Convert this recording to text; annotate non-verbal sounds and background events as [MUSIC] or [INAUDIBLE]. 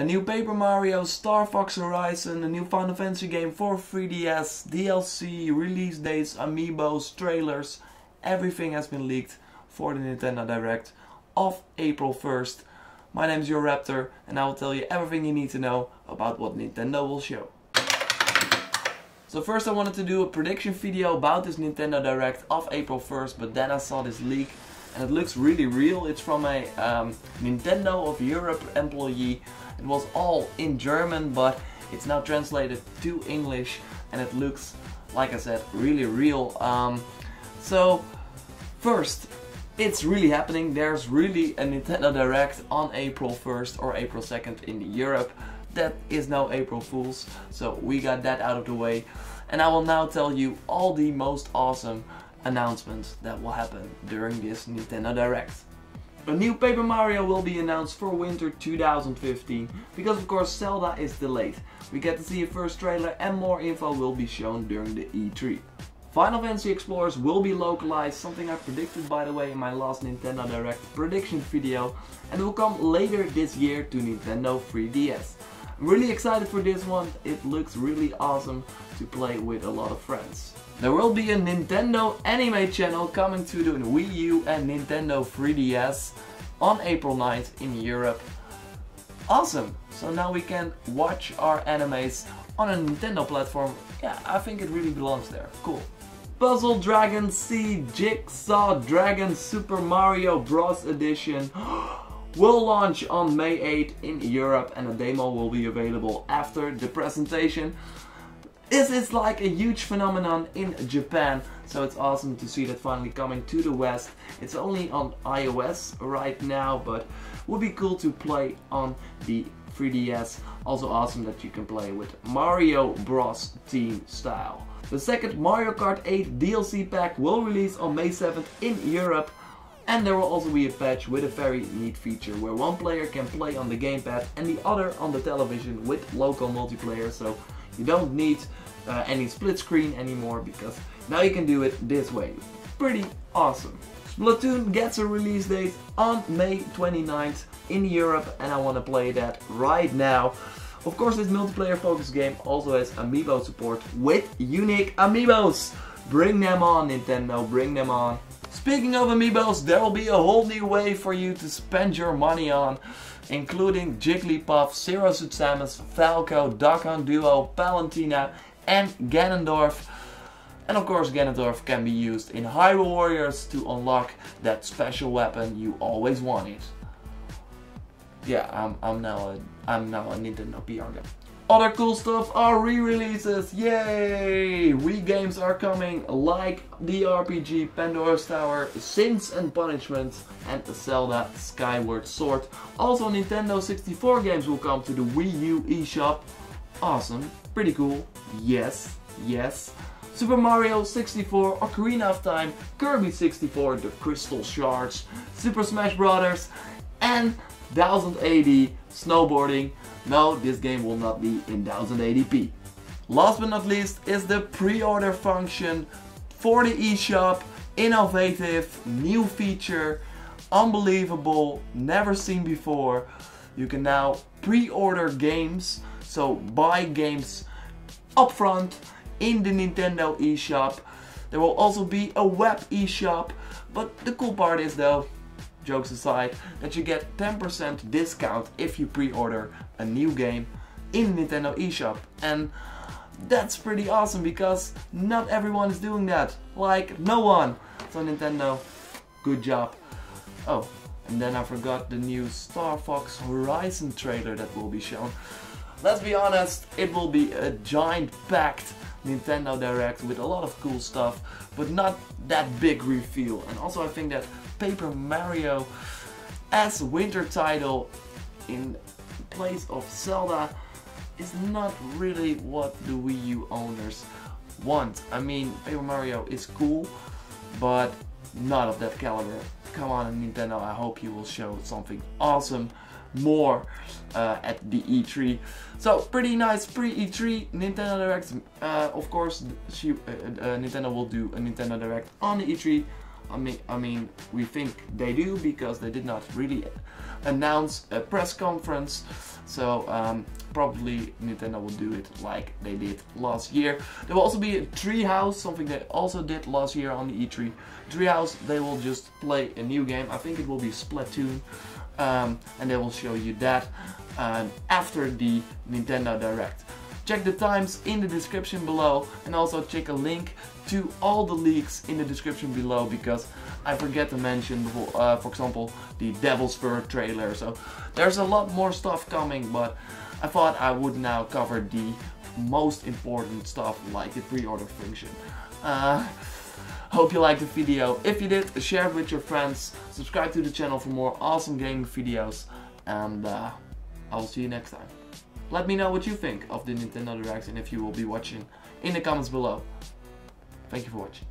A new Paper Mario, Star Fox Horizon, a new Final Fantasy game for 3DS, DLC, release dates, amiibos, trailers, everything has been leaked for the Nintendo Direct of April 1st. My name is JorRaptor and I will tell you everything you need to know about what Nintendo will show. So first I wanted to do a prediction video about this Nintendo Direct of April 1st, but then I saw this leak and it looks really real. It's from a um, Nintendo of Europe employee it was all in German, but it's now translated to English and it looks, like I said, really real. Um, so, first, it's really happening. There's really a Nintendo Direct on April 1st or April 2nd in Europe. That is now April Fool's, so we got that out of the way. And I will now tell you all the most awesome announcements that will happen during this Nintendo Direct. A new Paper Mario will be announced for winter 2015 because of course Zelda is delayed. We get to see a first trailer and more info will be shown during the E3. Final Fantasy Explorers will be localized, something I predicted by the way in my last Nintendo Direct prediction video and will come later this year to Nintendo 3DS. Really excited for this one, it looks really awesome to play with a lot of friends. There will be a Nintendo anime channel coming to the Wii U and Nintendo 3DS on April 9th in Europe. Awesome! So now we can watch our animes on a Nintendo platform. Yeah, I think it really belongs there. Cool. Puzzle Dragon Z Jigsaw Dragon Super Mario Bros. Edition [GASPS] oh, will launch on May 8 in Europe and a demo will be available after the presentation. This is like a huge phenomenon in Japan, so it's awesome to see that finally coming to the West. It's only on iOS right now, but would be cool to play on the 3DS. Also awesome that you can play with Mario Bros team style. The second Mario Kart 8 DLC pack will release on May 7th in Europe and there will also be a patch with a very neat feature where one player can play on the gamepad and the other on the television with local multiplayer so you don't need uh, any split screen anymore because now you can do it this way. Pretty awesome. Splatoon gets a release date on May 29th in Europe and I want to play that right now. Of course this multiplayer focused game also has amiibo support with unique amiibos. Bring them on Nintendo, bring them on. Speaking of amiibos, there will be a whole new way for you to spend your money on including Jigglypuff, Zero Suit Samus, Falco, Hunt Duo, Palutena and Ganondorf. And of course Ganondorf can be used in Hyrule Warriors to unlock that special weapon you always wanted. Yeah, I'm, I'm now a I'm now a Nintendo PR guy. Other cool stuff are re-releases, yay! Wii games are coming like the RPG Pandora's Tower, Sins and Punishment and the Zelda Skyward Sword. Also Nintendo 64 games will come to the Wii U eShop. Awesome, pretty cool, yes, yes. Super Mario 64, Ocarina of Time, Kirby 64, The Crystal Shards, Super Smash Bros. and 1080 snowboarding. No, this game will not be in 1080p. Last but not least is the pre-order function for the eShop. Innovative, new feature, unbelievable, never seen before. You can now pre-order games, so buy games upfront in the Nintendo eShop. There will also be a web eShop, but the cool part is though, jokes aside, that you get 10% discount if you pre-order a new game in Nintendo eShop. And that's pretty awesome because not everyone is doing that. Like, no one. So Nintendo, good job. Oh, and then I forgot the new Star Fox Horizon trailer that will be shown. Let's be honest, it will be a giant packed Nintendo Direct with a lot of cool stuff, but not that big reveal. And also I think that Paper Mario as winter title in place of Zelda is not really what the Wii U owners want. I mean, Paper Mario is cool, but not of that caliber. Come on Nintendo, I hope you will show something awesome more uh, at the E3. So pretty nice pre-E3 Nintendo Direct. Uh, of course, she, uh, uh, Nintendo will do a Nintendo Direct on the E3. I mean, I mean, we think they do because they did not really announce a press conference. So um, probably Nintendo will do it like they did last year. There will also be a Treehouse, something they also did last year on the E3. Treehouse, they will just play a new game. I think it will be Splatoon. Um, and they will show you that um, after the Nintendo Direct. Check the times in the description below and also check a link to all the leaks in the description below because I forget to mention, uh, for example, the Devil's Third trailer. So there's a lot more stuff coming, but I thought I would now cover the most important stuff like the pre-order function. Uh, hope you liked the video. If you did, share it with your friends. Subscribe to the channel for more awesome gaming videos. And uh, I'll see you next time. Let me know what you think of the Nintendo Direct and if you will be watching in the comments below. Thank you for watching.